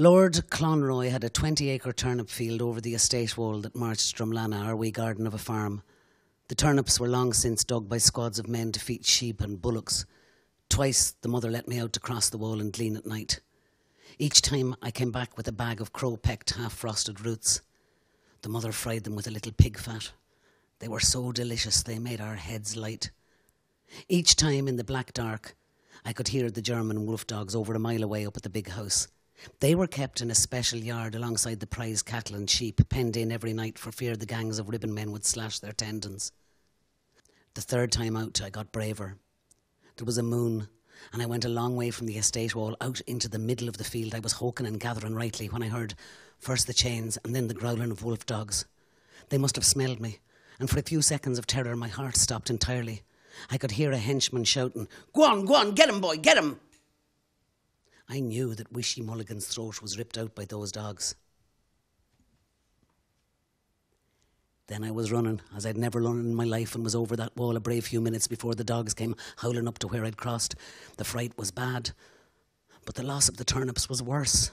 Lord Clonroy had a 20 acre turnip field over the estate wall that marched Drumlana, our wee garden of a farm. The turnips were long since dug by squads of men to feed sheep and bullocks. Twice the mother let me out to cross the wall and glean at night. Each time I came back with a bag of crow pecked, half frosted roots. The mother fried them with a little pig fat. They were so delicious they made our heads light. Each time in the black dark, I could hear the German wolf dogs over a mile away up at the big house. They were kept in a special yard alongside the prize cattle and sheep, penned in every night for fear the gangs of ribbon men would slash their tendons. The third time out, I got braver. There was a moon, and I went a long way from the estate wall out into the middle of the field I was hawking and gathering rightly when I heard first the chains and then the growling of wolf dogs. They must have smelled me, and for a few seconds of terror my heart stopped entirely. I could hear a henchman shouting, Go on, go on, get him, boy, get him! I knew that Wishy Mulligan's throat was ripped out by those dogs. Then I was running, as I'd never run in my life, and was over that wall a brave few minutes before the dogs came howling up to where I'd crossed. The fright was bad, but the loss of the turnips was worse.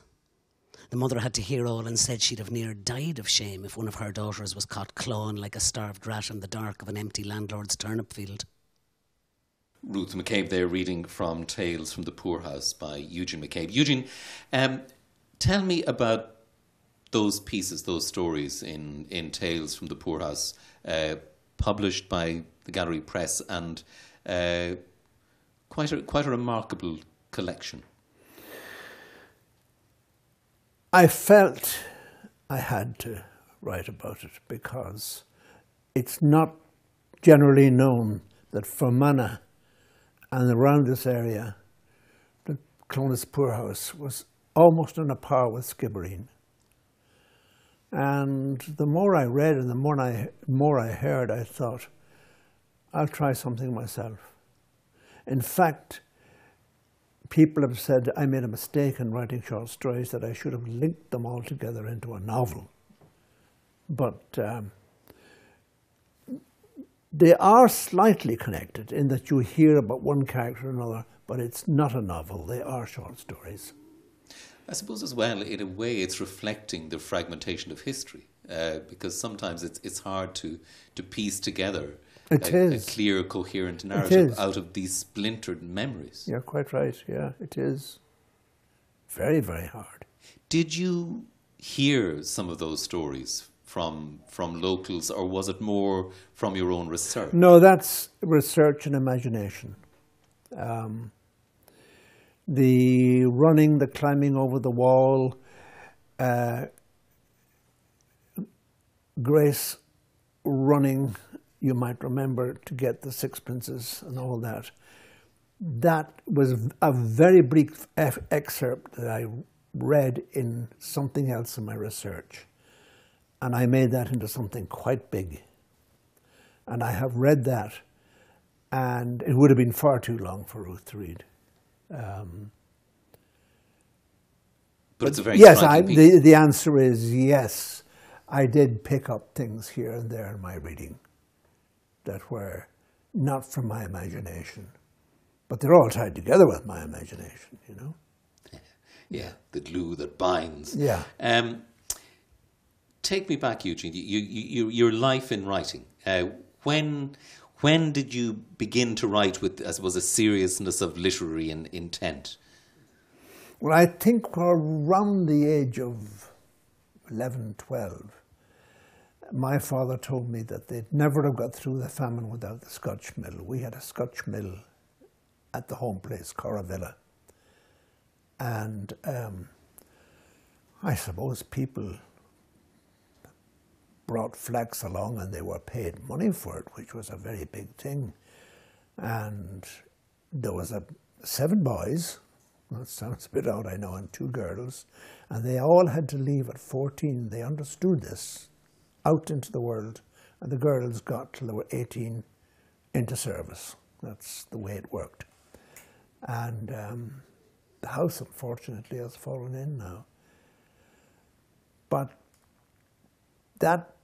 The mother had to hear all and said she'd have near died of shame if one of her daughters was caught clawing like a starved rat in the dark of an empty landlord's turnip field. Ruth McCabe there reading from Tales from the Poorhouse by Eugene McCabe. Eugene, um, tell me about those pieces, those stories in, in Tales from the Poorhouse, uh, published by the Gallery Press and uh, quite, a, quite a remarkable collection. I felt I had to write about it because it's not generally known that Fermanagh and around this area, the Clones Poorhouse was almost on a par with Skibbereen. And the more I read and the more I, more I heard, I thought, I'll try something myself. In fact, people have said I made a mistake in writing short stories, that I should have linked them all together into a novel. But um, they are slightly connected in that you hear about one character or another, but it's not a novel. They are short stories. I suppose as well, in a way, it's reflecting the fragmentation of history, uh, because sometimes it's it's hard to to piece together a, a clear, coherent narrative out of these splintered memories. You're quite right. Yeah, it is very, very hard. Did you hear some of those stories from from locals, or was it more from your own research? No, that's research and imagination. Um, the running, the climbing over the wall, uh, Grace running, you might remember, to get the sixpences and all that. That was a very brief excerpt that I read in something else in my research. And I made that into something quite big. And I have read that, and it would have been far too long for Ruth to read. Um, But it's a very yes, I, the, the answer is yes. I did pick up things here and there in my reading that were not from my imagination, but they're all tied together with my imagination, you know? Yeah, the glue that binds. Yeah. Um, take me back, Eugene. You, you, you, your life in writing. Uh, when when did you begin to write with, I was a seriousness of literary in, intent? Well, I think around the age of 11, 12, my father told me that they'd never have got through the famine without the Scotch mill. We had a Scotch mill at the home place, Corravilla. And um, I suppose people brought flax along and they were paid money for it, which was a very big thing. And there was a seven boys, that sounds a bit odd, I know, and two girls, and they all had to leave at 14. They understood this, out into the world, and the girls got till they were 18 into service. That's the way it worked. And um, the house, unfortunately, has fallen in now. But that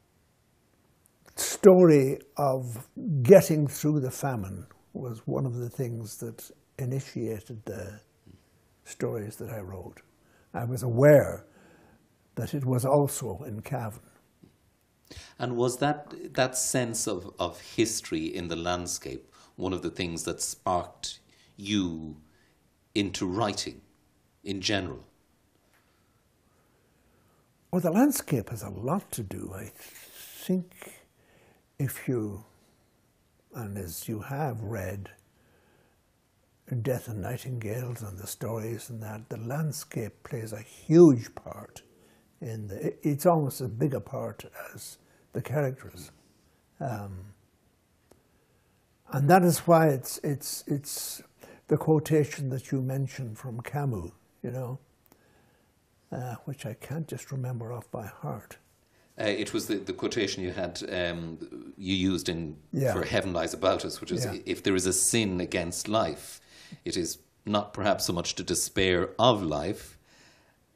story of getting through the famine was one of the things that initiated the stories that I wrote. I was aware that it was also in Cavan. And was that that sense of, of history in the landscape one of the things that sparked you into writing in general? Well, the landscape has a lot to do. I think if you, and as you have read Death and Nightingales and the stories and that, the landscape plays a huge part in the, it's almost as big a part as the characters. Um, and that is why it's, it's, it's the quotation that you mentioned from Camus, you know, uh, which I can't just remember off by heart. Uh, it was the, the quotation you had um, you used in Yeah. for heaven lies about us, which is Yeah. if there is a sin against life, it is not perhaps so much to despair of life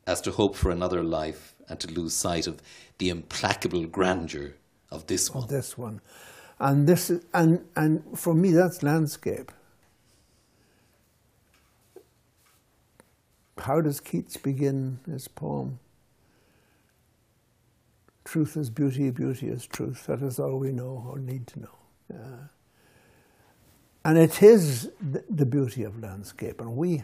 as to hope for another life and to lose sight of the implacable grandeur of this one. of this one. And this is, and, and for me, that's landscape. How does Keats begin his poem? Truth is beauty, beauty is truth. That is all we know or need to know. Uh, and it is the, the beauty of landscape. And we,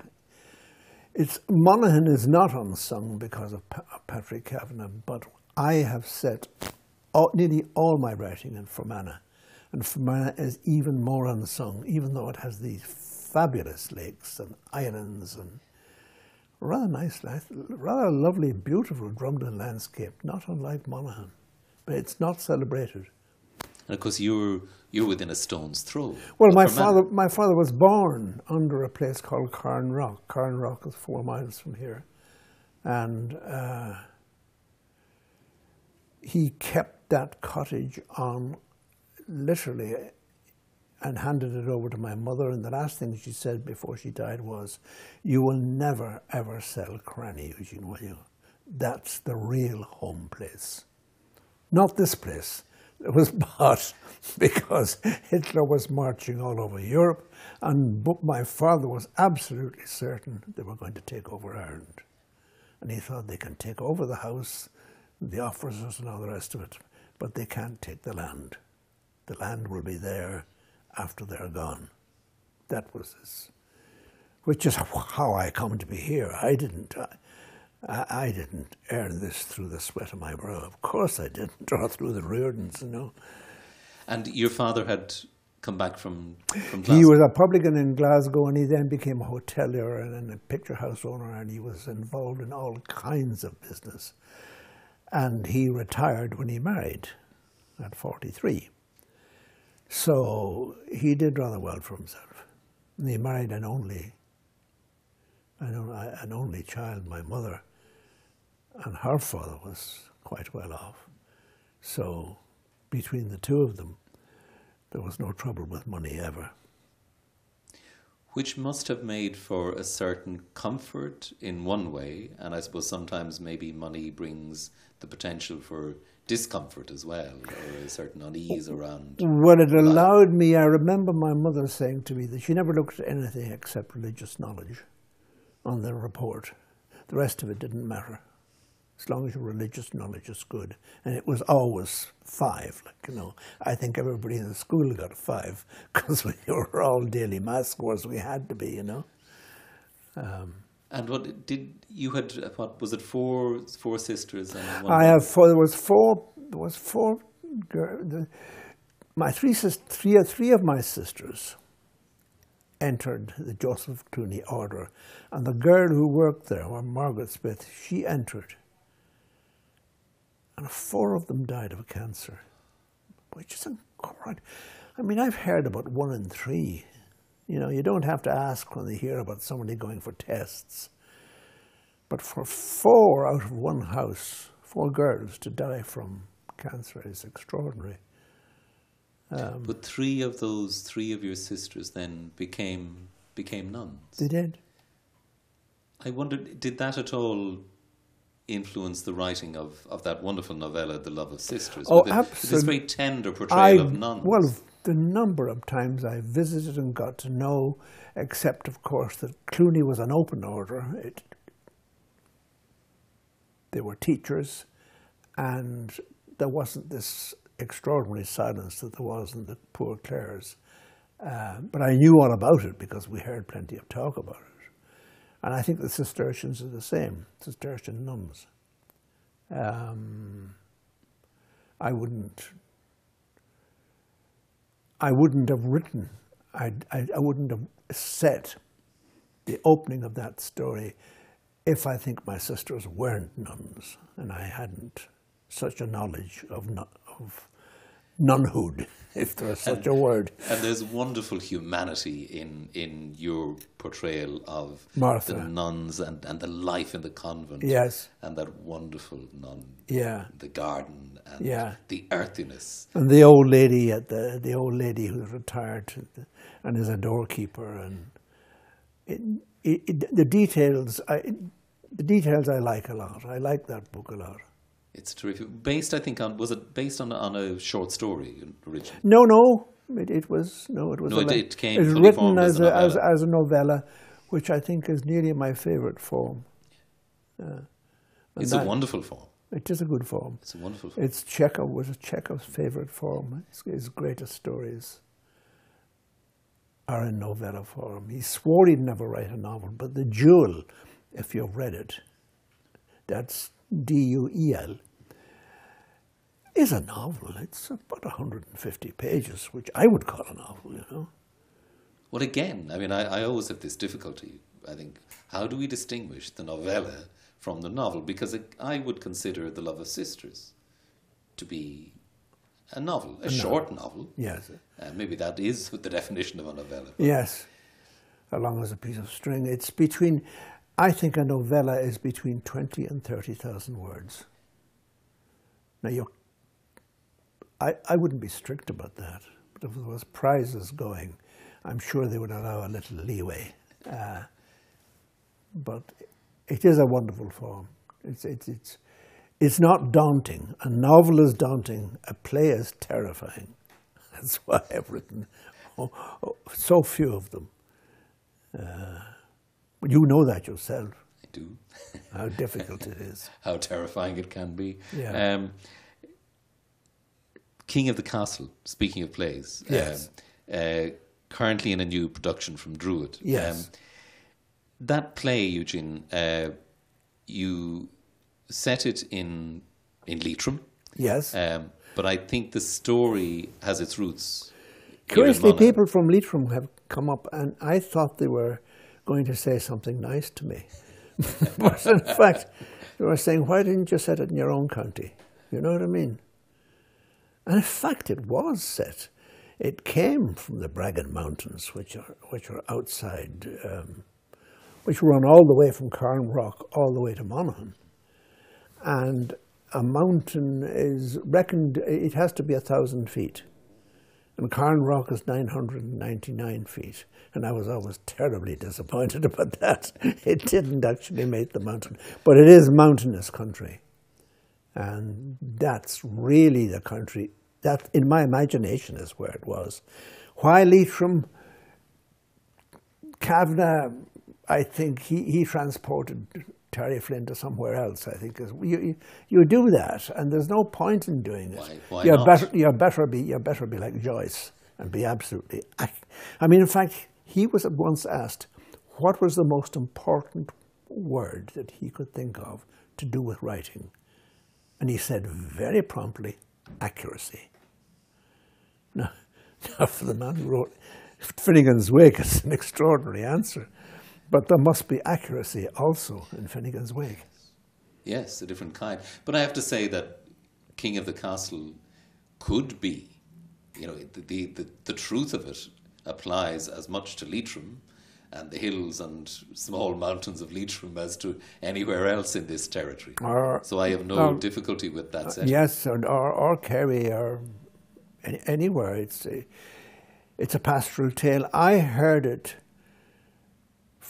it's, Monaghan is not unsung because of Pa- Patrick Kavanagh, but I have set all, nearly all my writing in Fermanagh. And Fermanagh is even more unsung, even though it has these fabulous lakes and islands and rather nice, rather lovely, beautiful Drumlin landscape, not unlike Monaghan. But it's not celebrated. And of course, you're you're within a stone's throw. Well, my father, my father was born under a place called Carn Rock. Carn Rock is four miles from here, and uh, he kept that cottage on, literally, and handed it over to my mother. And the last thing she said before she died was, "You will never ever sell Cranny, Eugene, will you? That's the real home place." not this place. It was bought because Hitler was marching all over Europe, and my father was absolutely certain they were going to take over Ireland. And he thought they can take over the house, the officers, and all the rest of it, but they can't take the land. The land will be there after they're gone. That was his, which is how I come to be here. I didn't. I, I didn't earn this through the sweat of my brow. Of course, I didn't, or through the Riordans, you know. And your father had come back from from He was a publican in Glasgow, and he then became a hotelier and then a picture house owner, and he was involved in all kinds of business. And he retired when he married at 43. So he did rather well for himself. And he married an only, an an only child, my mother, and her father was quite well off. So between the two of them, there was no trouble with money ever. which must have made for a certain comfort in one way, and I suppose sometimes maybe money brings the potential for discomfort as well, or a certain unease around. Well, it allowed me, I remember my mother saying to me that she never looked at anything except religious knowledge on the report. The rest of it didn't matter, as long as your religious knowledge is good. And it was always five, like, you know. I think everybody in the school got a five, because we were all daily math scores, we had to be, you know. Um, And what did you had? What was it? Four four sisters and one. I have four, there was four, there was four, the, my three, three, three of my sisters entered the Joseph Cluny order, and the girl who worked there, well, Margaret Smith, she entered, and four of them died of cancer, which is incredible. I mean, I've heard about one in three. You know, you don't have to ask when they hear about somebody going for tests. But for four out of one house, four girls to die from cancer is extraordinary. Um, but three of those three of your sisters then became became nuns. They did. I wondered, did that at all influence the writing of, of that wonderful novella, The Love of Sisters? Oh, with This very tender portrayal of nuns. Well, the number of times I visited and got to know, except of course that Cluny was an open order. It, they were teachers, and there wasn't this extraordinary silence that there was in the poor Clares. Uh, but I knew all about it because we heard plenty of talk about it. And I think the Cistercians are the same, Cistercian nuns. Um, I wouldn't, I wouldn't have written, I, I, I wouldn't have set the opening of that story if I think my sisters weren't nuns and I hadn't such a knowledge of, of nunhood, if there is such and, a word. And there's wonderful humanity in in your portrayal of Martha. the nuns and, and the life in the convent. Yes. And that wonderful nun. Yeah. The garden and yeah. the earthiness. And the old lady at the the old lady who's retired and is a doorkeeper and it, it, it, the details I the details I like a lot. I like that book a lot. It's terrific. Based, I think, on was it based on on a short story originally? No, no, it, it was no, it was. No, a, it, it came. It was written as a, as, as, a novella, which I think is nearly my favourite form. Uh, it's that, a wonderful form. It is a good form. It's a wonderful form. It's Chekhov was Chekhov's favourite form. His, his greatest stories are in novella form. He swore he'd never write a novel, but The Duel, if you've read it, that's D-U-E-L, is a novel. It's about 150 pages, which I would call a novel, you know. Well, again, I mean, I, I always have this difficulty. I think, how do we distinguish the novella from the novel? Because it, I would consider The Love of Sisters to be a novel, a, a short novel. novel. Yes. Uh, maybe that is the definition of a novella. Yes, along as a piece of string. It's between, I think a novella is between 20 and 30,000 words. Now, you I, I wouldn't be strict about that, but if there was prizes going, I'm sure they would allow a little leeway. Uh, but it is a wonderful form. It's, it's, it's, it's not daunting. A novel is daunting. A play is terrifying. That's why I've written oh, oh, so few of them. Uh, you know that yourself. I do. How difficult it is. How terrifying it can be. Yeah. Um, King of the Castle, speaking of plays. Yes. Um, uh, currently in a new production from Druid. Yes. Um, that play, Eugene, uh, you set it in in Leitrim. Yes. Um, but I think the story has its roots. Curiously, people from Leitrim have come up, and I thought they were going to say something nice to me. but in fact, they were saying, why didn't you set it in your own county? You know what I mean? And in fact, it was set. It came from the Bragan Mountains, which are, which are outside, um, which run all the way from Carnrock all the way to Monaghan. And a mountain is reckoned, it has to be a thousand feet. And Carnrock is 999 feet. And I was always terribly disappointed about that. It didn't actually make the mountain. But it is mountainous country. And that's really the country, that in my imagination is where it was. Why Leitrim? Kavanagh, I think he, he transported Terry Flynn to somewhere else, I think. You, you do that, and there's no point in doing it. Why, why you're not? Better, you're, better be, you're better be like Joyce and be absolutely... I mean, in fact, he was once asked what was the most important word that he could think of to do with writing. And he said very promptly, accuracy. Now, now for the man who wrote Finnegans Wake, it's an extraordinary answer. But there must be accuracy also in Finnegans Wake. Yes, a different kind. But I have to say that King of the Castle could be, you know, the, the, the, the truth of it applies as much to Leitrim and the hills and small mountains of Leitrim as to anywhere else in this territory. Or, so I have no um, difficulty with that setting. Yes, or, or, or Kerry or any, anywhere. It's a, it's a pastoral tale. I heard it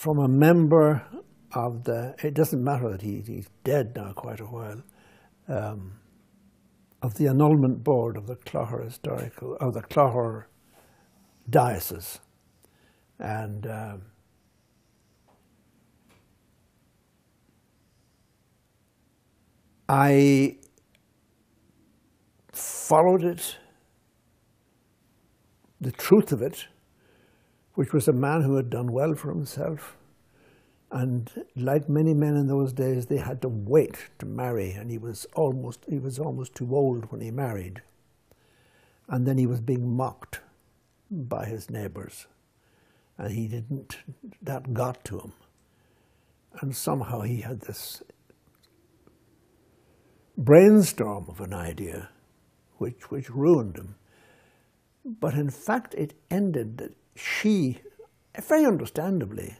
from a member of the, it doesn't matter that he, he's dead now quite a while, um, of the annulment board of the Clogher Historical, of the Diocese. And um, I followed it, the truth of it, which was a man who had done well for himself. And like many men in those days, they had to wait to marry, and he was almost he was almost too old when he married. And then he was being mocked by his neighbours, and he didn't. That got to him, and somehow he had this brainstorm of an idea, which which ruined him. But in fact, it ended she, very understandably,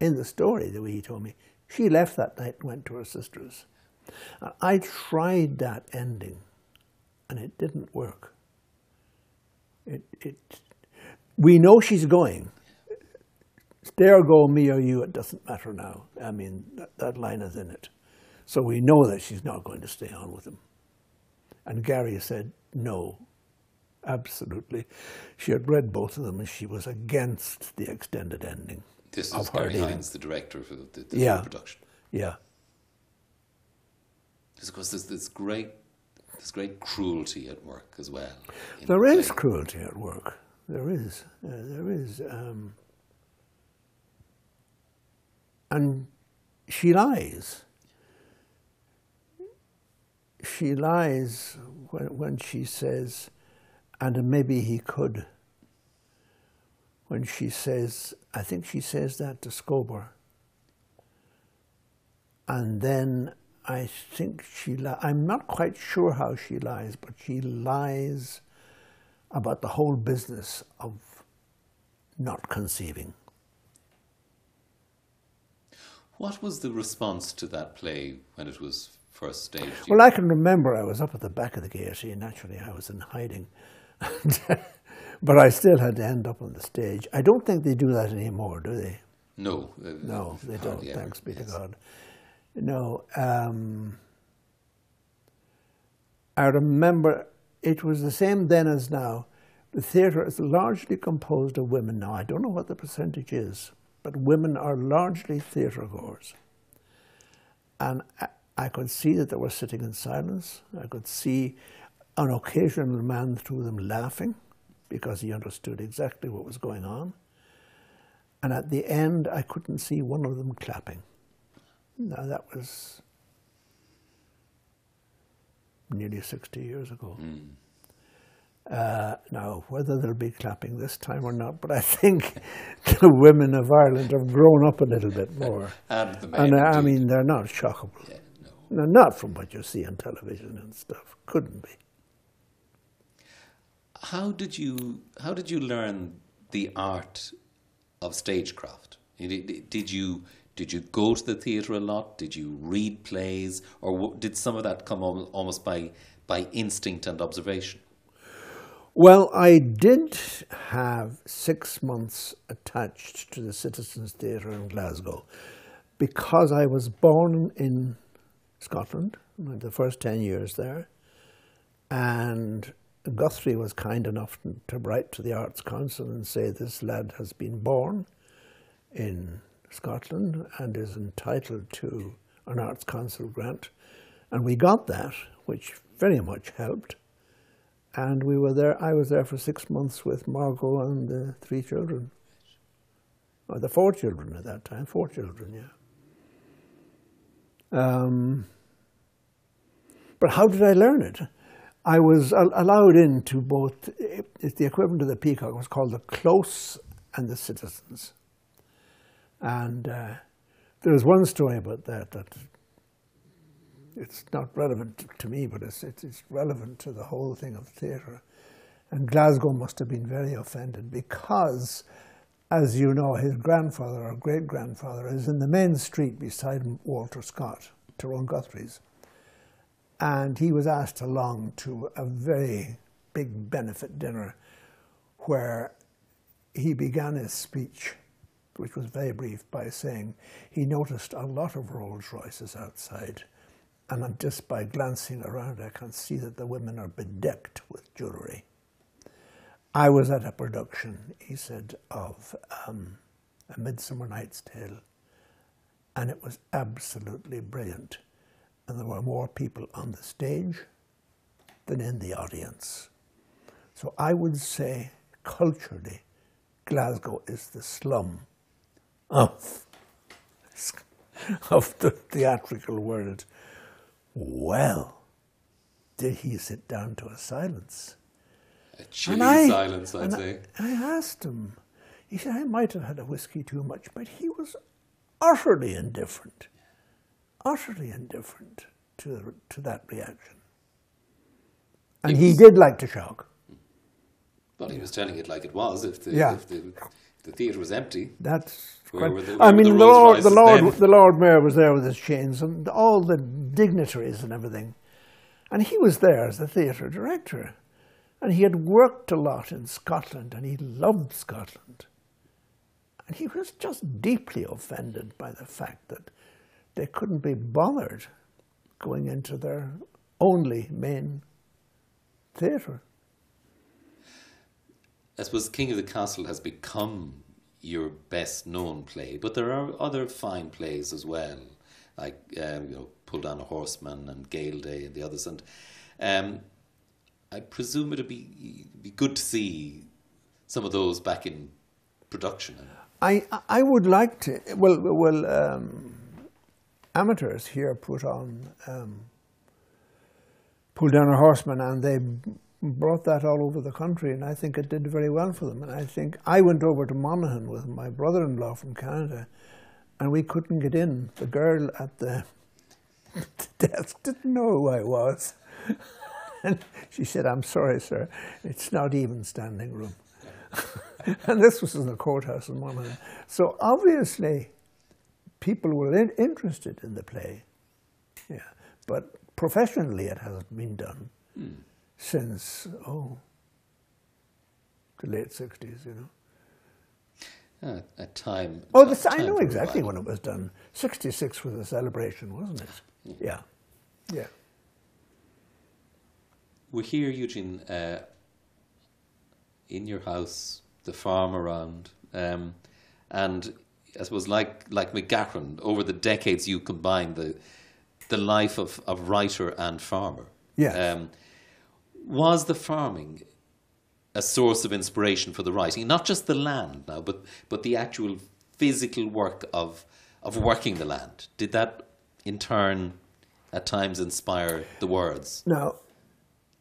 in the story, the way he told me, she left that night and went to her sister's. I tried that ending, and it didn't work. It, it, we know she's going. There go, me or you, it doesn't matter now. I mean, that, that line is in it. So we know that she's not going to stay on with him. And Garry said, no, absolutely. She had read both of them and she was against the extended ending. This of is her Garry. Hynes, the director of the, the, Yeah. production. Yeah. Because of course there's this great, this great cruelty at work as well. There the is play. cruelty at work. There is. Uh, there is. Um, and she lies. She lies when, when she says, and maybe he could. When she says, I think she says that to Scober. And then I think she, li- I'm not quite sure how she lies, but she lies about the whole business of not conceiving. What was the response to that play when it was first staged? Well, I can remember I was up at the back of the Gaiety, and naturally I was in hiding. but I still had to end up on the stage. I don't think they do that anymore, do they? no, uh, No, they don't. ever, Thanks be to. God. No. Um, I remember it was the same then as now. The theatre is largely composed of women now. I don't know what the percentage is, but women are largely theatre goers. And I, I could see that they were sitting in silence. I could see an occasional man threw them laughing because he understood exactly what was going on. And at the end, I couldn't see one of them clapping. Now, that was nearly 60 years ago. Uh, now, whether they'll be clapping this time or not, but I think the women of Ireland have grown up a little bit more. And the men. And uh, I mean, they're not shockable. Yeah, no. No, not from what you see on television and stuff. Couldn't be. How did you How did you learn the art of stagecraft? Did you did you go to the theatre a lot? Did you read plays, or did some of that come almost by by instinct and observation? Well, I did have six months attached to the Citizens Theatre in Glasgow because I was born in Scotland, the first 10 years there, and Guthrie was kind enough to write to the Arts Council and say this lad has been born in Scotland and is entitled to an Arts Council grant. And we got that, which very much helped. And we were there, I was there for six months with Margot and the three children. Or the four children at that time, four children, yeah. Um, but how did I learn it? I was al- allowed into both, it's the equivalent of the Peacock, it was called the Close and the Citizens. And uh, there was one story about that that it's not relevant to me, but it's, it's, it's relevant to the whole thing of theatre. And Glasgow must have been very offended because, as you know, his grandfather or great grandfather is in the main street beside Walter Scott, Tyrone Guthrie's. And he was asked along to a very big benefit dinner where he began his speech, which was very brief, by saying he noticed a lot of Rolls Royces outside. And just by glancing around, I can see that the women are bedecked with jewellery. I was at a production, he said, of um, A Midsummer Night's Tale, and it was absolutely brilliant. And there were more people on the stage than in the audience. So I would say, culturally, Glasgow is the slum of, of the theatrical world. Well, did he sit down to a silence? A chilly I- silence, I'd and say. I, I asked him. He said I might have had a whiskey too much, but he was utterly indifferent, utterly indifferent to to that reaction. And It he did like to shock. Well, he was telling it like it was. If the Yeah. if the, the theatre was empty, That's quite. the- I mean, the the Lord, the Lord, then? the Lord Mayor was there with his chains, and all the dignitaries and everything, and he was there as the theatre director, and he had worked a lot in Scotland, and he loved Scotland, and he was just deeply offended by the fact that they couldn't be bothered going into their only main theatre. I suppose King of the Castle has become your best known play, but there are other fine plays as well, like um, you know, Pull Down a Horseman and Gale Day and the others. And um, I presume it'd be be good to see some of those back in production. I I would like to. Well, well, um, amateurs here put on um, pull down a horseman, and they brought that all over the country, and I think it did very well for them. And I think I went over to Monaghan with my brother-in-law from Canada, and we couldn't get in. The girl at the desk didn't know who I was. And she said, I'm sorry, sir, it's not even standing room. and this was in the courthouse in Monaghan. So obviously, people were in, interested in the play. Yeah. But professionally, it hasn't been done since, oh, the late 60s, you know. Uh, a time. Oh, this, I time know exactly when it was done. 66 was a celebration, wasn't it? Yeah. Yeah. We're here, Eugene, uh, in your house, the farm around, um, and I suppose like like McGahern, over the decades you combined the the life of, of writer and farmer. Yes. Um, was the farming a source of inspiration for the writing? Not just the land now, but but the actual physical work of of working the land. Did that in turn at times inspire the words? Now,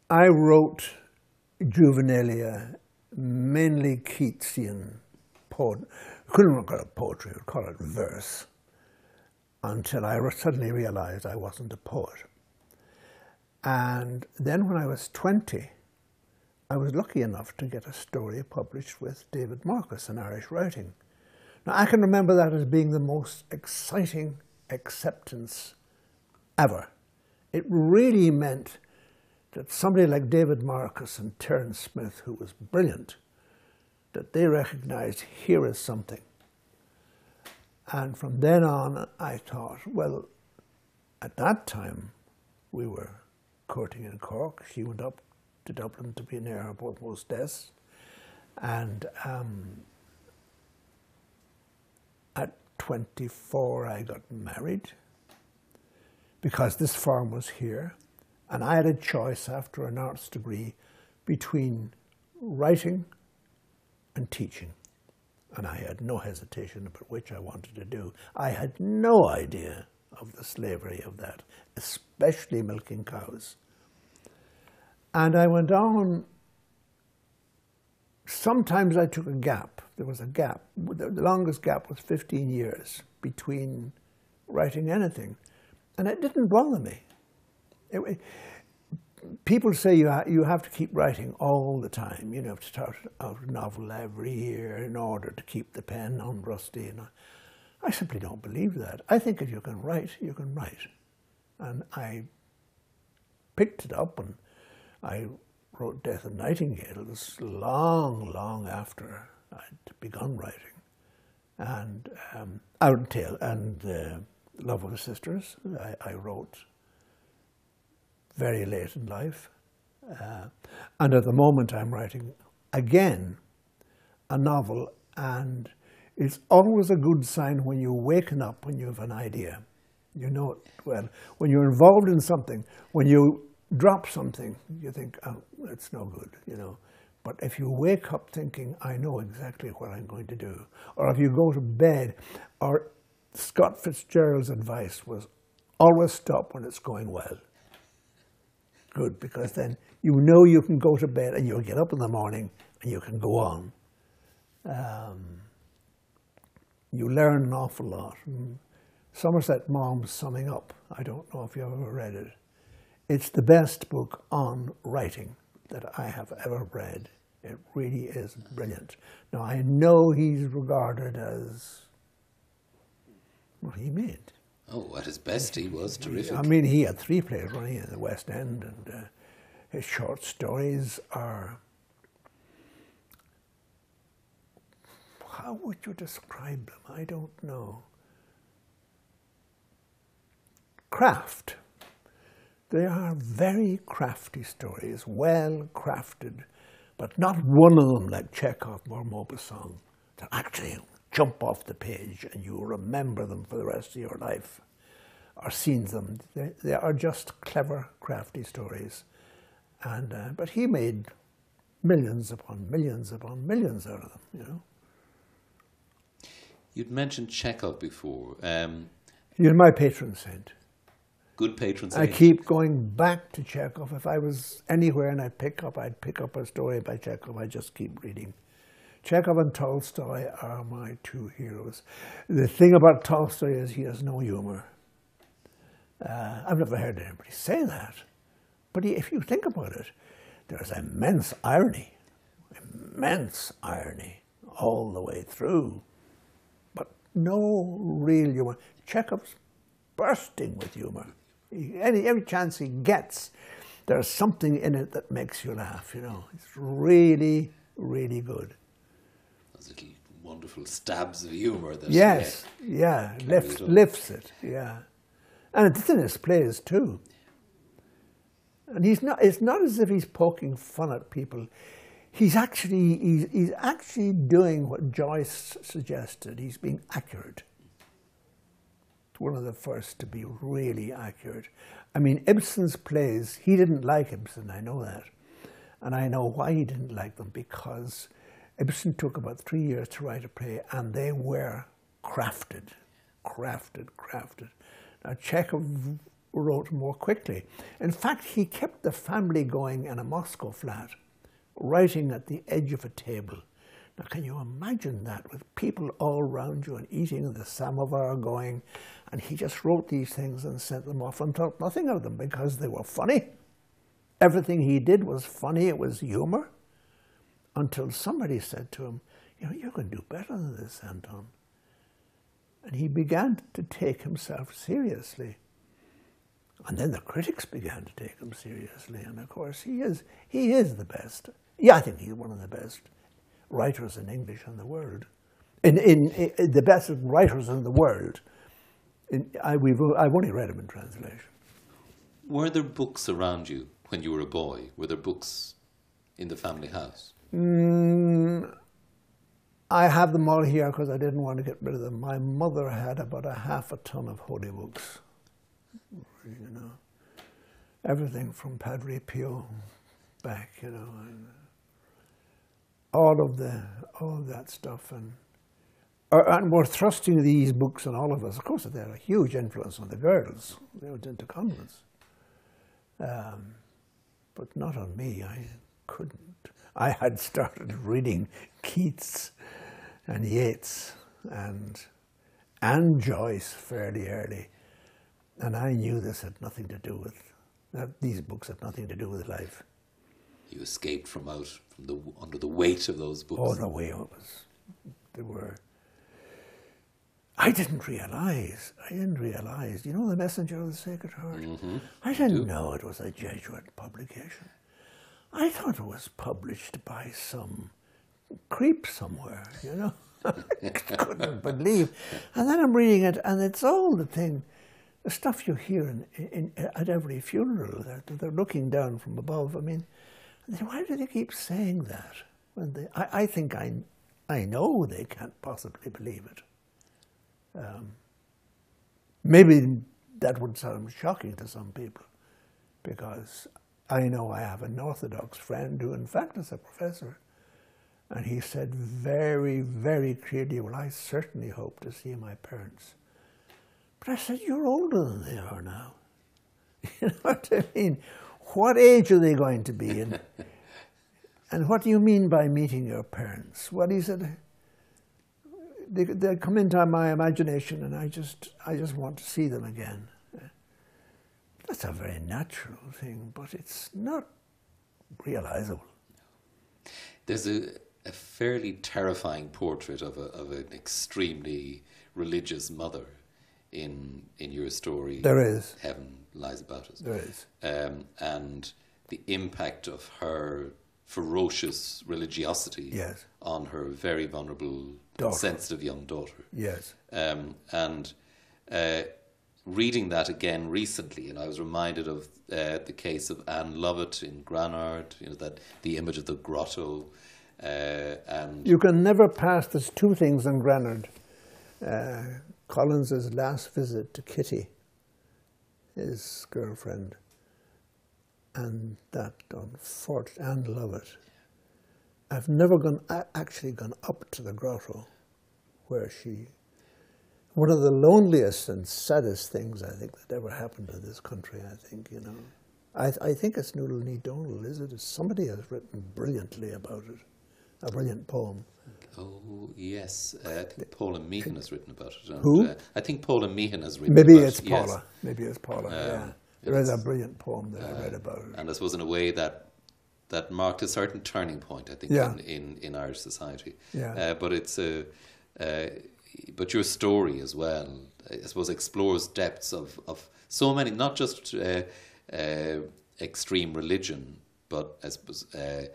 I wrote juvenilia, mainly Keatsian poetry. Couldn't call it poetry, would call it verse, until I suddenly realized I wasn't a poet. And then when I was 20, I was lucky enough to get a story published with David Marcus in Irish Writing. Now, I can remember that as being the most exciting acceptance ever. It really meant that somebody like David Marcus and Terence Smith, who was brilliant, that they recognized here is something. And from then on, I thought, well, at that time, we were courting in Cork. She went up to Dublin to be an air airport hostess. And um, at 24, I got married because this farm was here. And I had a choice after an arts degree between writing and teaching. And I had no hesitation about which I wanted to do. I had no idea of the slavery of that, especially milking cows. And I went on. Sometimes I took a gap. There was a gap. The longest gap was 15 years between writing anything. And it didn't bother me. It- people say you, ha- you have to keep writing all the time. You know, to start out a novel every year in order to keep the pen unrusty. And I, I simply don't believe that. I think if you can write, you can write. And I picked it up and I wrote Death of Nightingales long, long after I'd begun writing. And um, Out Tale and uh, Love of the Sisters, I, I wrote very late in life. Uh, and at the moment, I'm writing again a novel, and it's always a good sign when you waken up when you have an idea. You know it well. When you're involved in something, when you drop something, you think, oh, it's no good, you know. But if you wake up thinking, I know exactly what I'm going to do, or if you go to bed, or Scott Fitzgerald's advice was always stop when it's going well. Good, because then you know you can go to bed and you'll get up in the morning and you can go on. Um, you learn an awful lot. And Somerset Maugham's Summing Up, I don't know if you've ever read it. It's the best book on writing that I have ever read. It really is brilliant. Now, I know he's regarded as, well, he made. Oh, at his best, he was terrific. I mean, he had three plays running in the West End, and uh, his short stories are. How would you describe them? I don't know. Craft. They are very crafty stories, well crafted, but not one of them like Chekhov or Maupassant that actually jump off the page and you remember them for the rest of your life or seen them. They, they are just clever, crafty stories. And, uh, but he made millions upon millions upon millions out of them, you know. You'd mentioned Chekhov before. Um, You're my patron saint. good patron saint. I keep going back to Chekhov. If I was anywhere and I'd pick up, I'd pick up a story by Chekhov. I just keep reading. Chekhov and Tolstoy are my two heroes. The thing about Tolstoy is he has no humor. Uh, I've never heard anybody say that. But he, if you think about it, there's immense irony, immense irony all the way through. But no real humor. Chekhov's bursting with humor. Any, every chance he gets, there's something in it that makes you laugh, you know. It's really, really good. Those little wonderful stabs of humour. That, Yes, yeah, Carry lifts, lifts it, yeah. And it's in his plays too. And he's not, it's not as if he's poking fun at people. He's actually, he's, he's actually doing what Joyce suggested. He's being accurate. One of the first to be really accurate. I mean, Ibsen's plays, he didn't like Ibsen, I know that. And I know why he didn't like them, because Ibsen took about three years to write a play, and they were crafted, crafted, crafted. Now, Chekhov wrote more quickly. In fact, he kept the family going in a Moscow flat, writing at the edge of a table. Now, can you imagine that with people all around you and eating the samovar going? And he just wrote these things and sent them off and thought nothing of them because they were funny. Everything he did was funny, it was humor. Until somebody said to him, You know, going to do better than this, Anton. And he began to take himself seriously. And then the critics began to take him seriously. And of course, he is, he is the best. Yeah, I think he's one of the best writers in English in the world. In, in, in the best writers in the world. In, I, we've, I've only read him in translation. Were there books around you when you were a boy? Were there books in the family house? Mm, I have them all here because I didn't want to get rid of them. My mother had about a half a ton of holy books. You know, everything from Padre Pio back, you know, all of the all of that stuff, and uh, and we're thrusting these books on all of us. Of course, they had a huge influence on the girls. They went into convents, um, but not on me. I couldn't. I had started reading Keats and Yeats and and Joyce fairly early, and I knew this had nothing to do with that. These books had nothing to do with life. You escaped from out from the under the weight of those books. Oh no way! It was they were. I didn't realize. I didn't realize. You know, the Messenger of the Sacred Heart. Mm-hmm. I didn't know it was a Jesuit publication. I thought it was published by some creep somewhere. You know, couldn't believe. And then I'm reading it, and it's all the thing, the stuff you hear in, in, at every funeral. They're, they're looking down from above. I mean, why do they keep saying that? When they, I, I think I, I know they can't possibly believe it. Um, maybe that would sound shocking to some people because I know I have an Orthodox friend who, in fact, is a professor. And he said very, very clearly, Well, I certainly hope to see my parents. But I said, You're older than they are now. You know what I mean? What age are they going to be? And, and what do you mean by meeting your parents? What he said, they, they come into my imagination and I just, I just want to see them again. That's a very natural thing, but it's not realizable. There's a, a fairly terrifying portrait of, a, of an extremely religious mother in in your story. There is. Heaven lies about us. There is. Um, and the impact of her ferocious religiosity Yes. on her very vulnerable, Daughter. sensitive young daughter. Yes. Um, and uh, reading that again recently, and I was reminded of uh, the case of Anne Lovett in Granard. You know that the image of the grotto, uh, and You can never pass. There's two things in Granard. Uh, Collins's last visit to Kitty, his girlfriend, and that Fort Anne Lovett. I've never gone actually gone up to the grotto, where she. One of the loneliest and saddest things I think that ever happened to this country. I think you know. I, I think it's Nuala Ní Dhomhnaill, is it? Somebody has written brilliantly about it, a brilliant poem. oh yes, uh, I think Paula Meehan has written about it. And, Who? Uh, I think Paula Meehan has written. Maybe about it's it, yes. Paula. Maybe it's Paula. Um, yeah, there is a brilliant poem that I read about it. and I suppose in a way that that marked a certain turning point, I think, Yeah. in, in, in Irish society. Yeah. Uh, but it's a, uh, but your story as well, I suppose, explores depths of, of so many, not just uh, uh, extreme religion, but I suppose uh,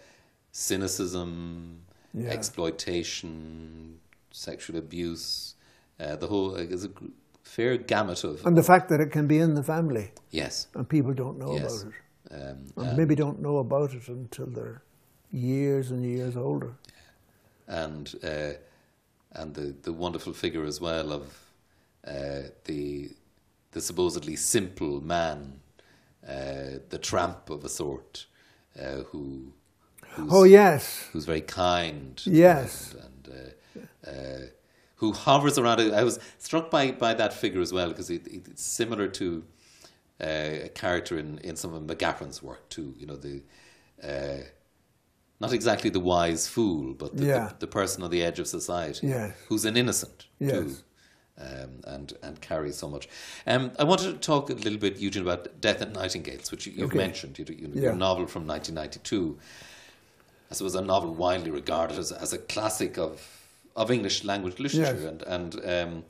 cynicism, Yeah. exploitation, sexual abuse, uh, the whole. Uh, there's a fair gamut of. And the fact that it can be in the family yes. and people don't know Yes. about it. Um, And uh, maybe don't know about it until they're years and years older. and uh, and the, the wonderful figure as well of uh, the the supposedly simple man, uh, the tramp of a sort, uh, who who's, Oh, yes. who's very kind, Yes. and, and uh, uh, who hovers around. I was struck by by that figure as well because it, it, it's similar to uh, a character in, in some of McGahern's work too. You know the. Not exactly the wise fool, but the, Yeah. the, the person on the edge of society, Yes. who's an innocent too, um, and and carries so much. Um, I wanted to talk a little bit, Eugene, about Death and Nightingales, which you, you've Okay. mentioned. You, you, Yeah. Your novel from 1992. As it was a novel widely regarded as, as a classic of of English language literature, Yes. and and um,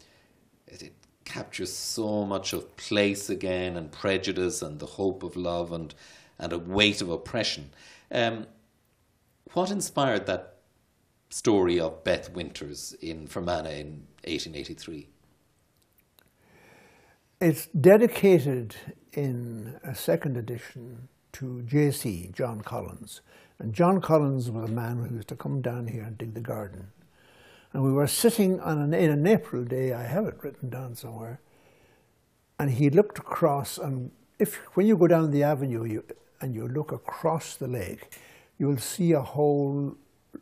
it, it captures so much of place again, and prejudice, and the hope of love, and and a weight of oppression. Um, what inspired that story of Beth Winters in Fermanagh in 1883? It's dedicated in a second edition to J.C., John Collins. And John Collins was a man who used to come down here and dig the garden. And we were sitting on an, in an April day, I have it written down somewhere, and he looked across, and if when you go down the avenue you, and you look across the lake, you'll see a whole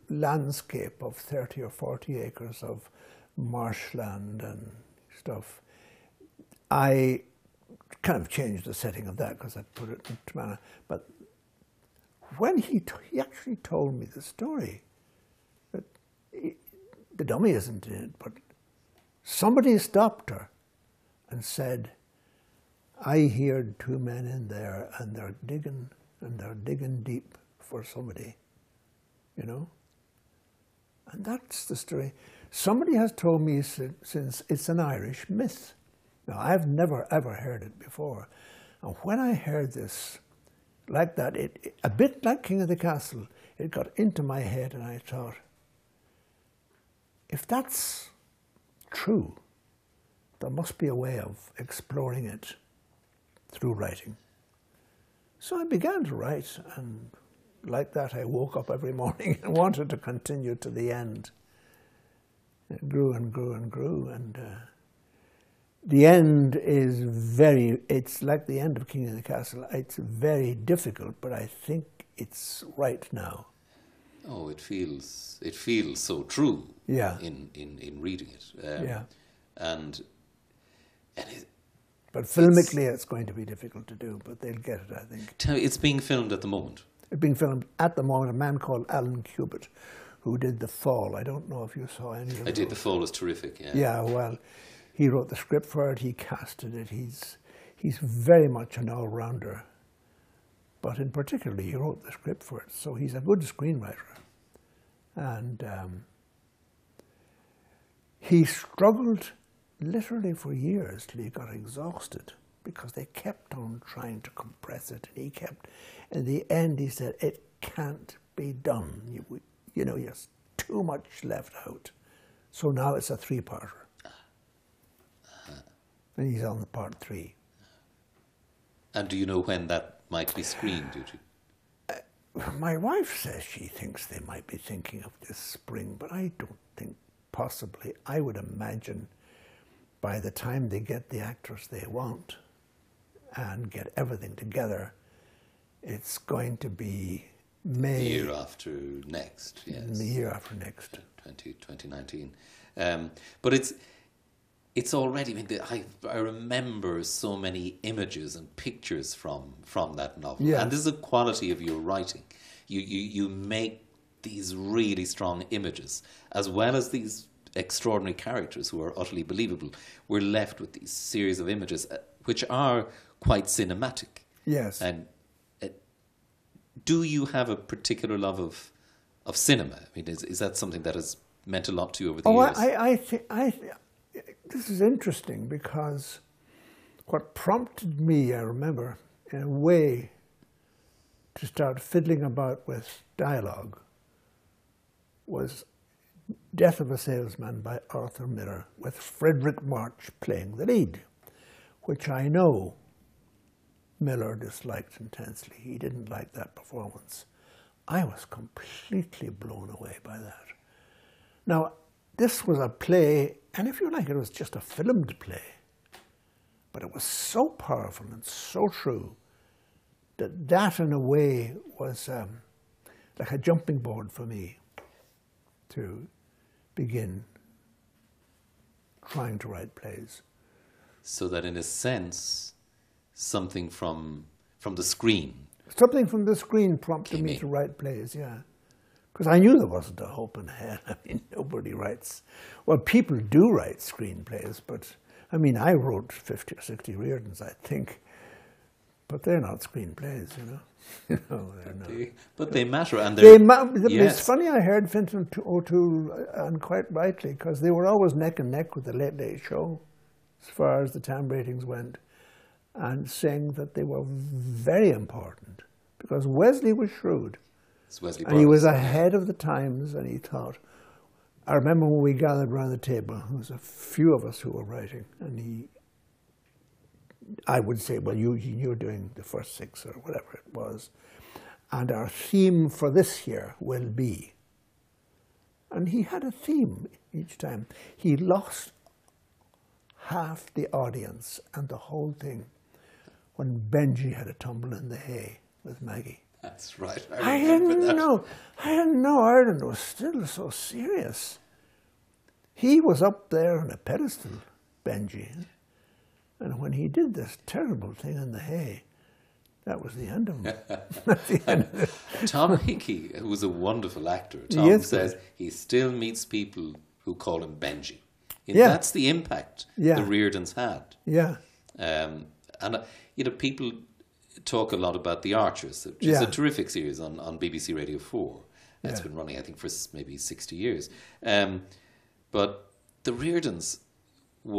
landscape of 30 or 40 acres of marshland and stuff. I kind of changed the setting of that because I put it in Fermanagh. But when he, he actually told me the story, that he, the dummy isn't in it, but somebody stopped her and said, I heard two men in there and they're digging and they're digging deep for somebody, you know? And that's the story. Somebody has told me since it's an Irish myth. Now, I've never ever heard it before. And when I heard this, like that, it, it- a bit like King of the Castle, it got into my head and I thought, if that's true, there must be a way of exploring it through writing. So I began to write, and like that, I woke up every morning and wanted to continue to the end. It grew and grew and grew, and uh, the end is very, it's like the end of King in the Castle. It's very difficult, but I think it's right now. Oh, it feels it feels so true. Yeah. In in, in reading it. Um, Yeah. And and it, But filmically, it's going to be difficult to do, but they'll get it, I think. it's being filmed at the moment. It's being filmed at the moment, a man called Alan Cubitt, who did The Fall. I don't know if you saw any of I did. The fall was terrific. Yeah. Yeah, well, he wrote the script for it, he casted it. He's, he's very much an all rounder. But in particular, he wrote the script for it, so he's a good screenwriter. And um, he struggled literally for years till he got exhausted because they kept on trying to compress it. And he kept, in the end, he said, It can't be done. You, you know, there's too much left out. So now it's a three parter. And he's on the part three. And do you know when that might be screened? Did you? Uh, my wife says she thinks they might be thinking of this spring, but I don't think possibly. I would imagine by the time they get the actors they want and get everything together, it's going to be The May year after next. Yes. the year after next. 20, 2019. Um, but it's it's already. I mean, I I remember so many images and pictures from from that novel, Yeah. and this is a quality of your writing. You you you make these really strong images as well as these extraordinary characters who are utterly believable. We're left with these series of images uh, which are quite cinematic. Yes. And uh, do you have a particular love of of cinema? I mean, is is that something that has meant a lot to you over the Oh, years? I, I, I think I, thi- this is interesting because what prompted me, I remember, in a way, to start fiddling about with dialogue was Death of a Salesman by Arthur Miller, with Fredric March playing the lead, which I know Miller disliked intensely. He didn't like that performance. I was completely blown away by that. Now, this was a play, and if you like, it was just a filmed play. But it was so powerful and so true that that, in a way, was um, like a jumping board for me to begin trying to write plays. so that, in a sense, something from from the screen. Something from the screen prompted me in. to write plays, yeah. Because I knew there wasn't a hope in hell. I mean, nobody writes. Well, people do write screenplays, but I mean, I wrote 50 or 60 Riordans, I think, but they're not screenplays, you know. they're not. They- but they matter, and They ma- yes. It's funny, I heard Fintan T- O'Toole, uh, and quite rightly, because they were always neck and neck with the Late Late Show, as far as the time ratings went, and saying that they were very important, because Wesley was shrewd. It's Wesley And he was ahead of the times, and he thought. I remember when we gathered around the table, there was a few of us who were writing, and he. I would say, well, you you're doing the first six or whatever it was, and our theme for this year will be. And he had a theme each time. He lost half the audience and the whole thing when Benji had a tumble in the hay with Maggie. That's right. I, I didn't that. know. I didn't know Ireland was still so serious. He was up there on a pedestal, Benji, and when he did this terrible thing in the hay, that was the end of him. End of it. Tom Hickey, who was a wonderful actor, Tom Yes, says he still meets people who call him Benji. And Yeah. That's the impact Yeah. the Riordans had. Yeah, Um, and, uh, you know, people talk a lot about The Archers, which is a terrific series on, on BBC Radio 4. It's Yeah. been running, I think, for maybe 60 years. Um, but the Riordans,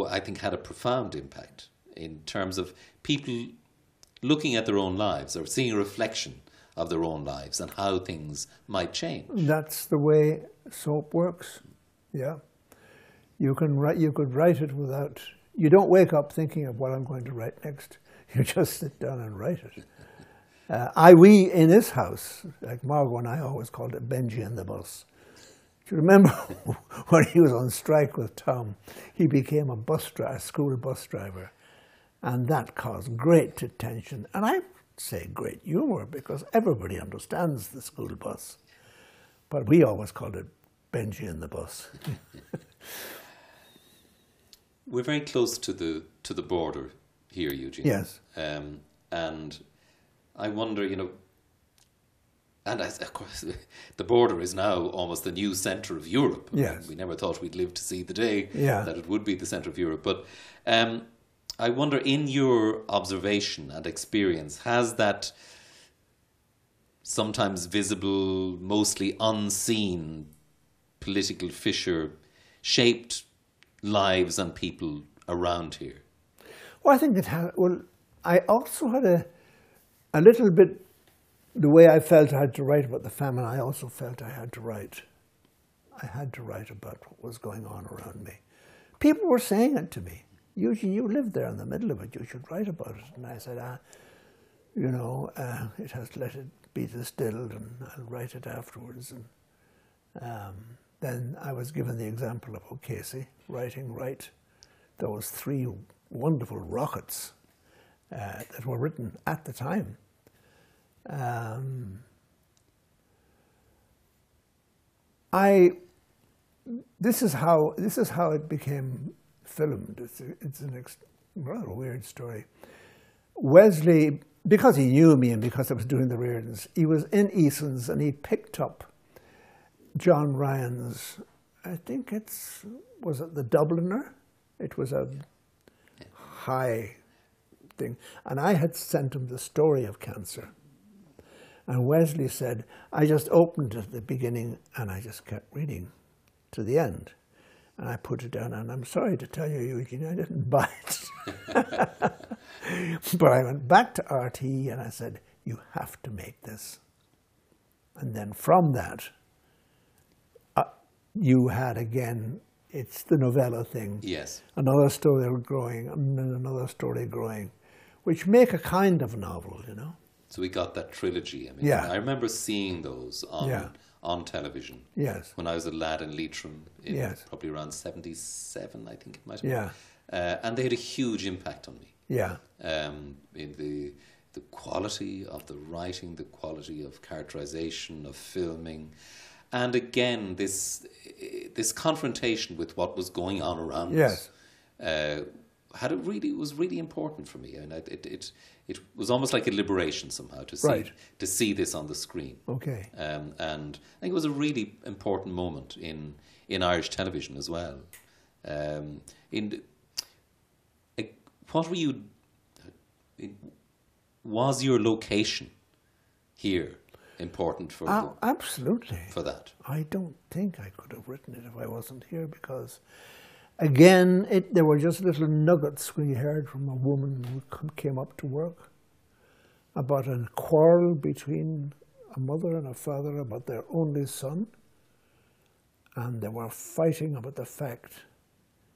I think, had a profound impact in terms of people looking at their own lives or seeing a reflection of their own lives and how things might change. that's the way soap works. Yeah, you can write. You could write it without. You don't wake up thinking of what I'm going to write next. You just sit down and write it. Uh, I we in this house, like Margot and I always called it Benji and the bus. Do you remember when he was on strike with Tom? He became a bus driver, a school bus driver, and that caused great tension. And I say great humour because everybody understands the school bus, but we always called it Benji and the bus. We're very close to the to the border here, Eugene. Yes. Um, and I wonder, you know, and I, of course, the border is now almost the new centre of Europe. Yes. We never thought we'd live to see the day Yeah. that it would be the centre of Europe. But um, I wonder, in your observation and experience, has that sometimes visible, mostly unseen political fissure shaped lives and people around here? Well, I think it had. Well, I also had a a little bit the way I felt I had to write about the famine. I also felt I had to write. I had to write about what was going on around me. People were saying it to me. Usually, you live there in the middle of it. You should write about it. And I said, ah, you know, uh, it has let it be distilled, and I'll write it afterwards. And um, then I was given the example of O'Casey writing right those three wonderful rockets uh, that were written at the time. Um, I this is how this is how it became filmed. It's a, it's an ex- rather weird story. Wesley, because he knew me and because I was doing the Riordans, he was in Eason's and he picked up John Ryan's. I think it's was it the Dubliner. It was a high thing, and I had sent him the story of cancer. And Wesley said, I just opened at the beginning and I just kept reading to the end. And I put it down, and I'm sorry to tell you, Eugene, I didn't buy it. but I went back to RT and I said, You have to make this. And then from that, uh, you had again, it's the novella thing. Yes. Another story growing, and then another story growing, which make a kind of novel, you know? So we got that trilogy. I mean, Yeah. I remember seeing those on Yeah. on television Yes. when I was a lad in Leitrim, in Yes. probably around '77, I think it might have Yeah. been. Uh, and they had a huge impact on me. Yeah. Um, in the the quality of the writing, the quality of characterization, of filming, and again this this confrontation with what was going on around Yes. us. Uh, had it really was really important for me, and it it, it it was almost like a liberation somehow to see Right. to see this on the screen. Okay. Um, and I think it was a really important moment in in Irish television as well. Um, in uh, what were you? Was your location here important for Oh, absolutely. for that? I don't think I could have written it if I wasn't here because, again, it, there were just little nuggets we heard from a woman who came up to work about a quarrel between a mother and a father about their only son. And they were fighting about the fact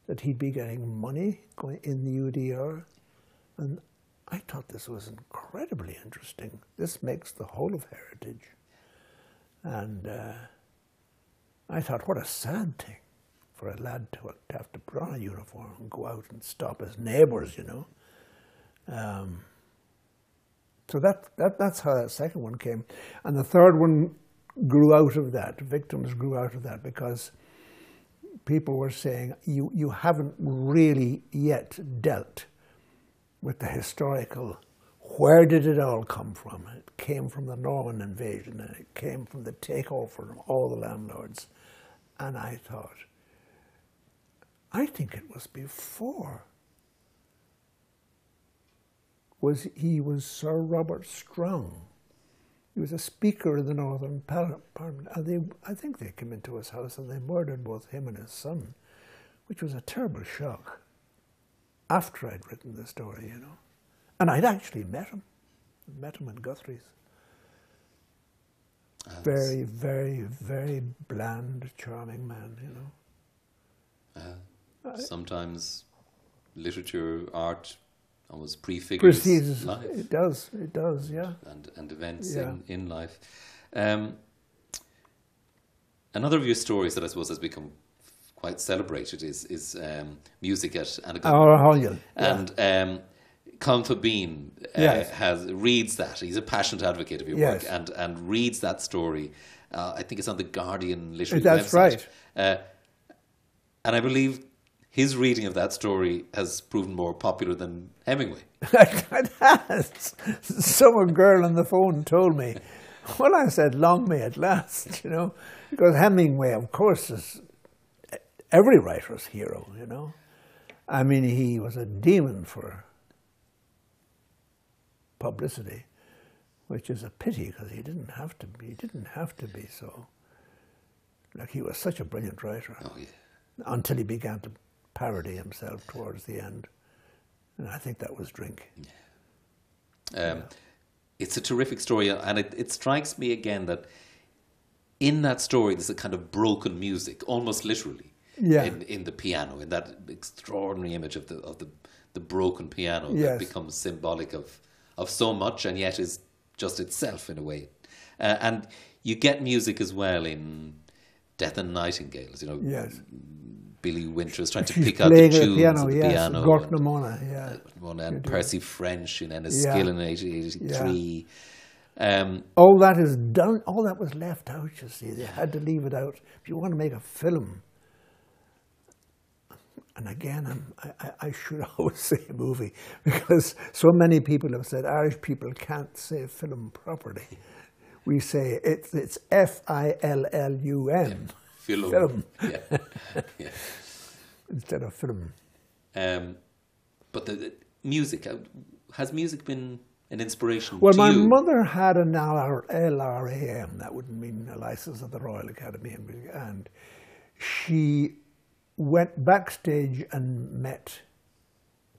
that he'd be getting money going in the UDR. And I thought this was incredibly interesting. This makes the whole of heritage. And uh, I thought, what a sad thing for a lad to, have to put on a uniform and go out and stop his neighbours, you know. Um, so that, that that's how that second one came. And the third one grew out of that. Victims grew out of that because people were saying, you, you haven't really yet dealt with the historical where did it all come from? It came from the Norman invasion and it came from the takeover of all the landlords. And I thought, I think it was before. Was he was Sir Robert Stronge. He was a speaker in the Northern Parliament. And they, I think they came into his house and they murdered both him and his son, which was a terrible shock after I'd written the story, you know. And I'd actually met him, met him in Guthrie's. And, Very, very, very bland, charming man, you know. uh, sometimes literature, art, almost prefigures Precedes, life. it does, it does, yeah. and, and events Yeah. in, in life. Um, Another of your stories that I suppose has become quite celebrated is is um, music at Annahullion. And um, Colm Tóibín uh, Yes. has reads that. He's a passionate advocate of your Yes. work and, and reads that story. Uh, I think it's on the Guardian literary That's website. right. Uh, and I believe his reading of that story has proven more popular than Hemingway. it has. Some girl on the phone told me. Well, I said, long may it last, you know, because Hemingway, of course, is every writer's hero, you know. I mean, he was a demon for publicity, which is a pity because he didn't have to be. He didn't have to be so. Like he was such a brilliant writer Oh yeah. until he began to parody himself towards the end, and I think that was drink. Um, It's a terrific story, and it, it strikes me again that in that story there's a kind of broken music, almost literally, Yeah. in, in the piano, in that extraordinary image of the of the, the broken piano that becomes symbolic of of so much, and yet is just itself in a way. Uh, and you get music as well in Death and Nightingales. You know, Yes. Billy Winters trying to She's pick out the playing tunes the piano, the yes. piano. Gortnamona, yeah. one and Percy French in Yeah. Enniskillen in 1883. Um, All that is done. All that was left out. You see, they had to leave it out. If you want to make a film, and again, I'm, I, I- should always say movie because so many people have said Irish people can't say film properly. We say it's it's F I L L U M film. Film. Yeah. yeah. instead of film. Um, but the, the music, uh, has music been an inspiration Well, to my you? mother had an LR, LRAM, that would mean a license of the Royal Academy, of Music, and she went backstage and met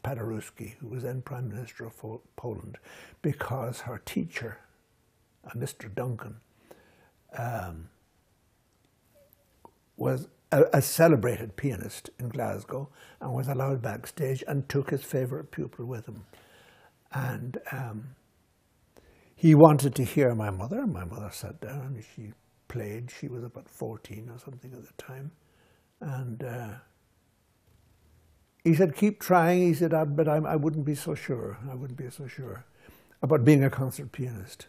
Paderewski, who was then Prime Minister of Poland, because her teacher, uh, Mr. Duncan, um, was a, a celebrated pianist in Glasgow and was allowed backstage and took his favourite pupil with him. And um, he wanted to hear my mother. My mother sat down and she played. She was about 14 or something at the time. And uh, he said, keep trying. He said, "I- but I, I wouldn't be so sure. I wouldn't be so sure about being a concert pianist.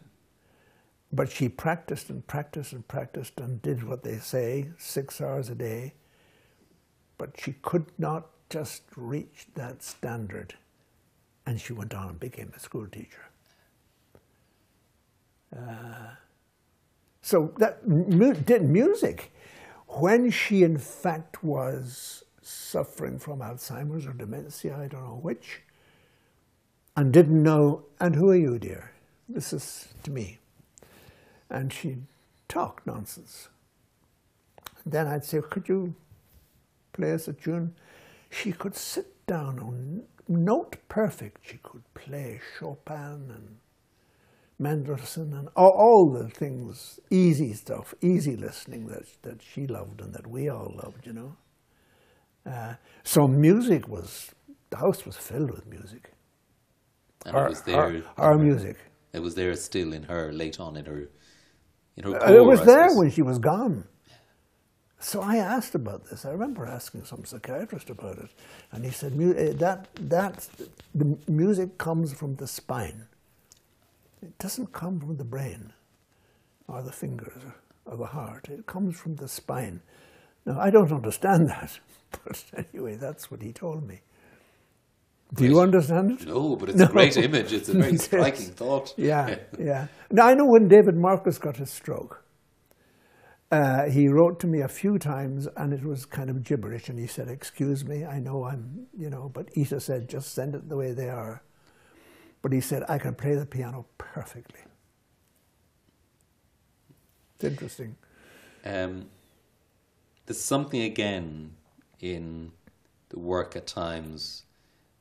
But she practiced and practiced and practiced and did what they say, six hours a day. But she could not just reach that standard. And she went on and became a school teacher. Uh, so that did music. When she, in fact, was suffering from Alzheimer's or dementia, I don't know which, and didn't know, and who are you, dear? This is to me. And she'd talk nonsense. Then I'd say, Could you play us a tune? She could sit down on note perfect. She could play Chopin and Mendelssohn and all, all the things, easy stuff, easy listening that, that she loved and that we all loved, you know. Uh, so music was, the house was filled with music. and Our, it was there. our, our her- music. It was there still in her, late on in her, in her Uh, it was I there suppose. when she was gone. So I asked about this. I remember asking some psychiatrist about it, and he said uh, that that the music comes from the spine. It doesn't come from the brain, or the fingers, or the heart. It comes from the spine. Now I don't understand that, but anyway, that's what he told me. Do you understand it? No, but it's No. a great image. It's a very striking thought. Yeah, yeah. Now I know when David Marcus got his stroke, uh, he wrote to me a few times, and it was kind of gibberish. And he said, "Excuse me, I know I'm, you know," but Ita said, "Just send it the way they are." But he said, "I can play the piano perfectly." It's interesting. Um, there's something again in the work at times,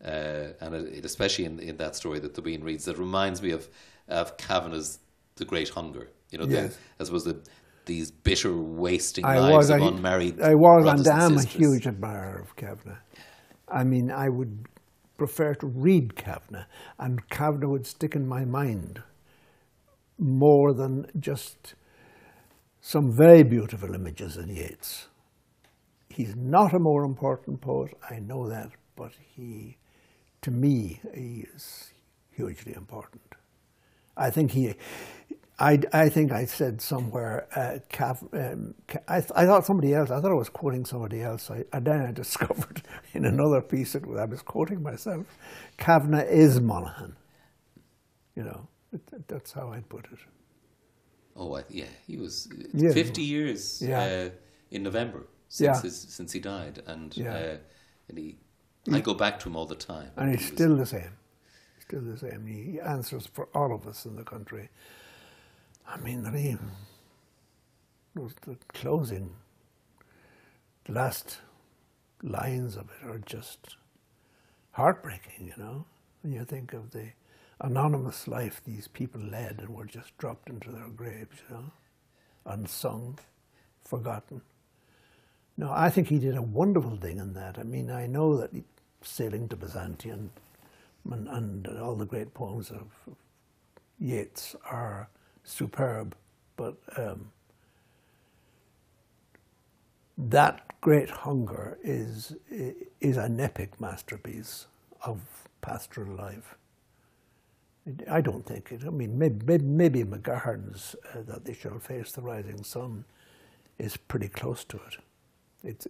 uh, and it, especially in, in that story that Tóibín reads, that reminds me of of Kavanagh's The Great Hunger. You know, Yes. the, I suppose the, these bitter wasting I lives was, of unmarried. I was, brothers and am a huge admirer of Kavanagh. I mean, I would prefer to read Kavanagh, and Kavanagh would stick in my mind more than just some very beautiful images in Yeats. He's not a more important poet, I know that, but he, to me, he is hugely important. I think he, I, I think I said somewhere, uh, Cav, um, I, I thought somebody else, I thought I was quoting somebody else, I, and then I discovered in another piece that I was quoting myself, Kavanagh is Monaghan. You know, that's how I'd put it. Oh, I, yeah, he was Yeah. 50 years Yeah. uh, in November since, Yeah. his, since he died. And, uh, and he, I go back to him all the time. And he's He was- still the same. Still the same. He answers for all of us in the country. I mean, the, name- the closing, the last lines of it are just heartbreaking, you know, when you think of the anonymous life these people led and were just dropped into their graves, you know, unsung, forgotten. No, I think he did a wonderful thing in that. I mean, I know that he, sailing to Byzantium and, and all the great poems of Yeats are superb, but um, that great hunger is is an epic masterpiece of pastoral life. I don't think it. I mean, maybe, maybe McGahern's uh, that they shall face the rising sun is pretty close to it. It's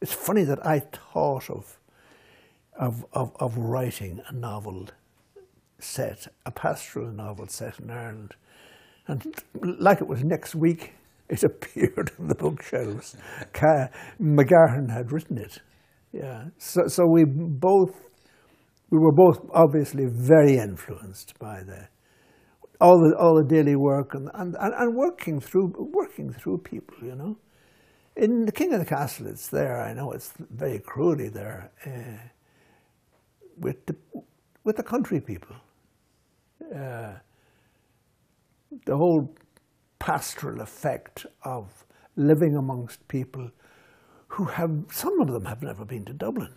it's funny that I thought of of of, of writing a novel set, a pastoral novel set in Ireland, and like it was next week, it appeared on the bookshelves. McGahern had written it. Yeah, so so we both we were both obviously very influenced by the all the all the daily work and and, and, and working through working through people, you know. In the King of the Castle, it's there. I know it's very crudely there uh, with the with the country people. Uh, the whole pastoral effect of living amongst people who have some of them have never been to Dublin,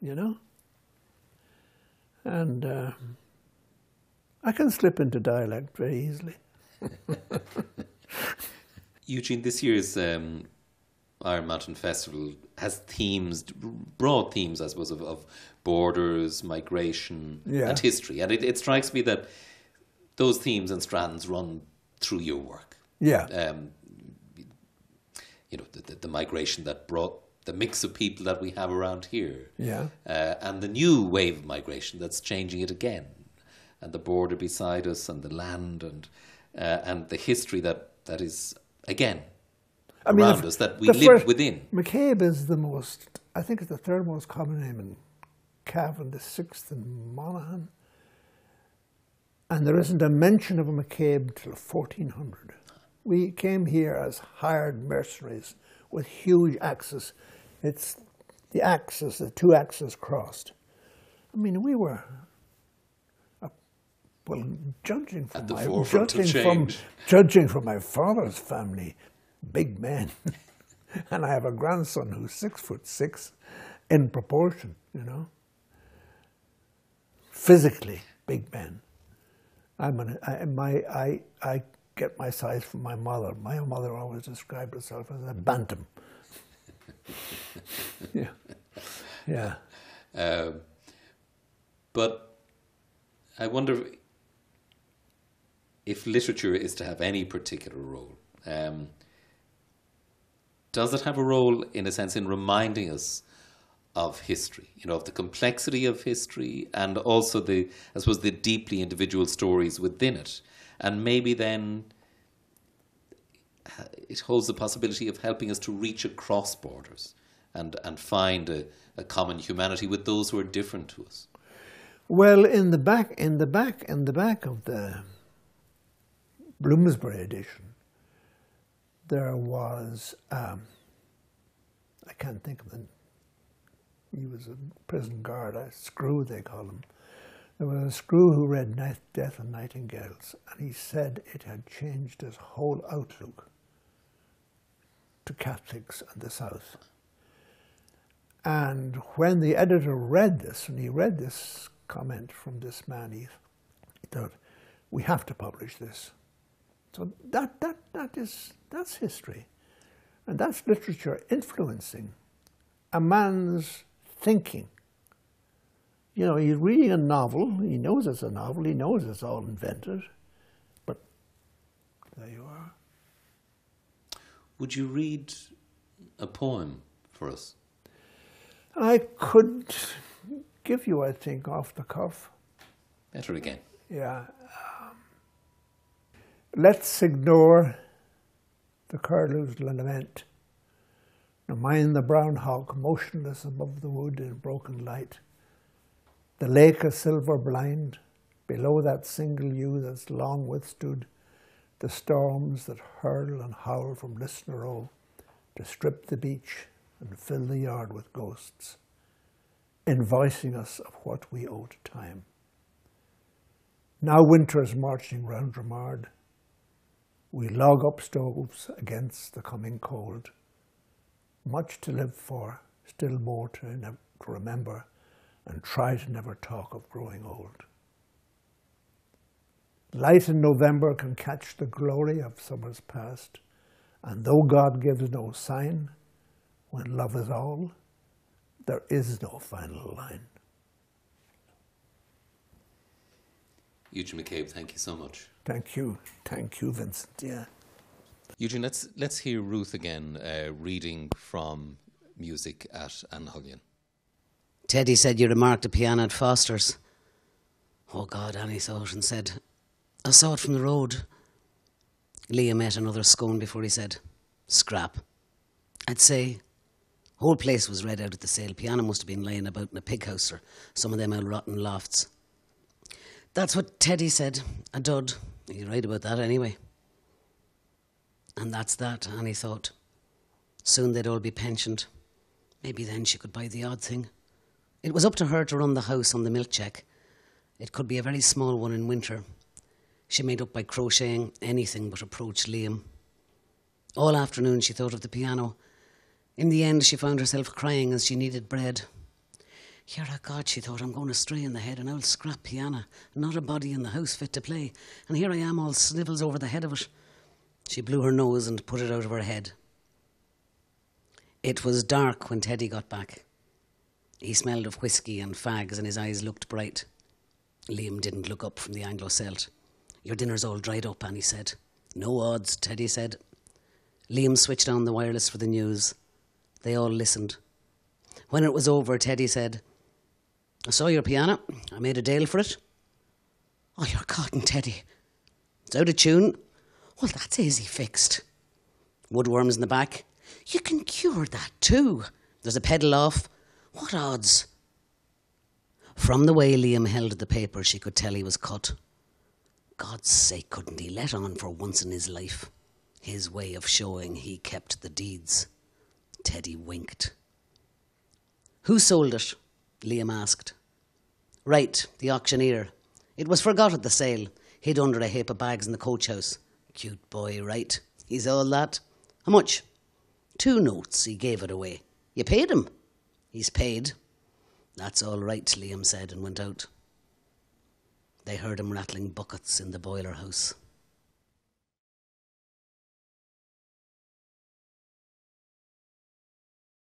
you know. And uh, I can slip into dialect very easily. Eugene, this year's um, Iron Mountain Festival has themes, broad themes, I suppose, of, of borders, migration, Yeah. and history. And it, it strikes me that those themes and strands run through your work. Yeah. Um, you know, the, the, the migration that brought the mix of people that we have around here. Yeah. Uh, and the new wave of migration that's changing it again. And the border beside us and the land and, uh, and the history that, that is, again, I mean, around the- us that we live within. McCabe is the most, I think it's the third most common name in Cavan, the sixth in Monaghan. And there isn't a mention of a McCabe till 1400. We came here as hired mercenaries with huge axes. It's the axes, the two axes crossed. I mean, we were, uh, well, judging from my judging from judging from my father's family, big men, and I have a grandson who's six foot six, in proportion, you know. Physically, big men. I'm an, I, my, I, I get my size from my mother. My mother always described herself as a bantam. yeah, yeah. Um, but I wonder if literature is to have any particular role. Um, does it have a role, in a sense, in reminding us of history? You know, of the complexity of history, and also the, I suppose, the deeply individual stories within it, and maybe then it holds the possibility of helping us to reach across borders and, and find a, a common humanity with those who are different to us. Well, in the back, in the back, in the back of the Bloomsbury edition, there was um, I can't think of the. He was a prison guard, a screw they call him. There was a screw who read Death and Nightingales, and he said it had changed his whole outlook to Catholics and the South. And when the editor read this, and he read this comment from this man, he, thought, we have to publish this. So that, that, that is, that's history. And that's literature influencing a man's thinking. You know, he's reading a novel, he knows it's a novel, he knows it's all invented, but there you are. Would you read a poem for us? I could give you, I think, off the cuff. Better again. Yeah. Um, let's ignore the curlew's lament. Now mind the brown hawk motionless above the wood in broken light. The lake a silver blind, below that single yew that's long withstood the storms that hurl and howl from Listener Row to strip the beach and fill the yard with ghosts, invoicing us of what we owe to time. Now winter is marching round Drumard. We log up stoves against the coming cold. Much to live for, still more to, to remember, and try to never talk of growing old. Light in November can catch the glory of summers past, and though God gives no sign, when love is all, there is no final line. Eugene McCabe, thank you so much. Thank you. Thank you, Vincent. Yeah. Eugene, let's, let's hear Ruth again uh, reading from music at Annahullion. Teddy said you remarked a piano at Foster's. Oh God, Annie it and said, I saw it from the road. Liam met another scone before he said, Scrap. I'd say, whole place was read out at the sale. Piano must have been laying about in a pig house or some of them old rotten lofts. That's what Teddy said. A dud. He's right about that anyway. And that's that, Annie thought. Soon they'd all be pensioned. Maybe then she could buy the odd thing. It was up to her to run the house on the milk check. It could be a very small one in winter. She made up by crocheting anything but approach Liam. All afternoon she thought of the piano. In the end, she found herself crying as she needed bread. Here, oh God, she thought, I'm going astray in the head, an old scrap piano, not a body in the house fit to play. And here I am, all snivels over the head of it. She blew her nose and put it out of her head. It was dark when Teddy got back. He smelled of whisky and fags, and his eyes looked bright. Liam didn't look up from the Anglo Celt. Your dinner's all dried up, Annie said. No odds, Teddy said. Liam switched on the wireless for the news. They all listened. When it was over, Teddy said, I saw your piano. I made a deal for it. Oh, you're cotton, Teddy. It's out of tune. Well, that's easy fixed. Woodworms in the back. You can cure that too. There's a pedal off. What odds? From the way Liam held the paper, she could tell he was cut. God's sake, couldn't he let on for once in his life? His way of showing he kept the deeds. Teddy winked. Who sold it? Liam asked. Right, the auctioneer. It was forgot at the sale, hid under a heap of bags in the coach house. Cute boy, right? He's all that. How much? Two notes, he gave it away. You paid him? He's paid. That's all right, Liam said and went out. They heard him rattling buckets in the boiler house.